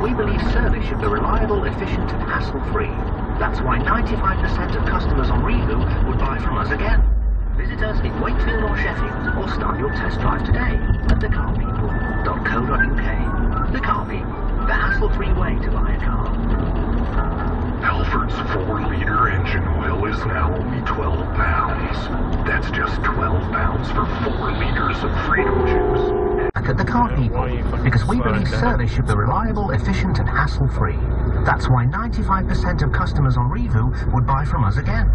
we believe service should be reliable, efficient and hassle-free. That's why 95% of customers on Reevoo would buy from us again. Visit us in Wakefield or Sheffield or start your test drive today at thecarpeople.co.uk. The Car People, the hassle-free way to buy a car. Halfords 4-liter engine oil is now only 12 pounds. That's just 12 pounds for 4 liters of freedom juice. At the Car People, because we believe service should be reliable, efficient and hassle-free. That's why 95% of customers on Reevoo would buy from us again.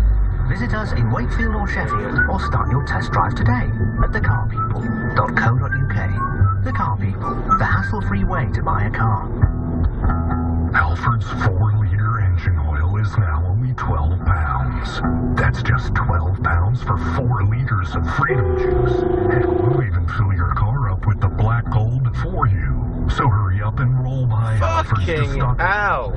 Visit us in Wakefield or Sheffield or start your test drive today at thecarpeople.co.uk. The Car People, the hassle-free way to buy a car. Halfords 4-liter engine oil is now only 12 pounds. That's just 12 pounds for 4 liters of freedom juice. Heck, we'll even fill your car black gold for you. So hurry up and roll to Fucking hell.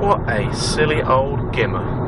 What a silly old gimmer.